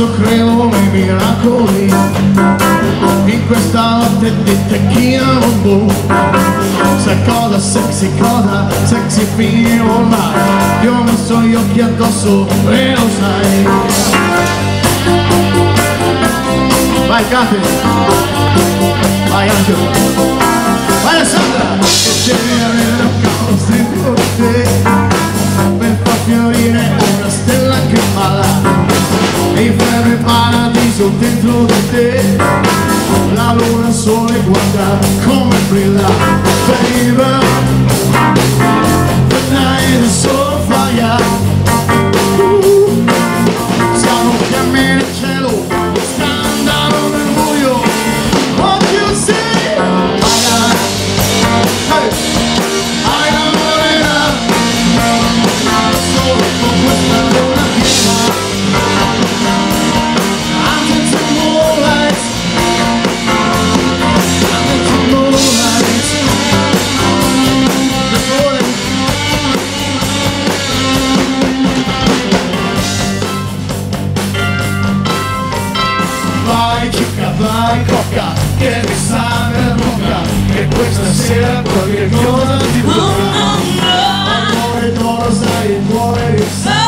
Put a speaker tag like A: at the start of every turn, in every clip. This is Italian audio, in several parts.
A: caso credo nei miracoli. In questa notte di tequila boom sai cosa sexy cosa sexy fino ormai io ho messo gli occhi addosso e lo sai. Vai Katy vai Angelo. Vai Alessandra. C'è caos dentro di te. Per far fiorire una stella che balla inferno e paradiso dentro di te. La luna sole guarda come brilla. Baby the night is so fire nel uh, nel what you say baila hey. Questa nel bocca Che questa sera qualche cosa ti tocca Amore d'oro sai il cuore. Di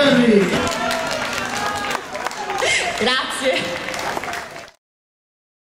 A: Mary.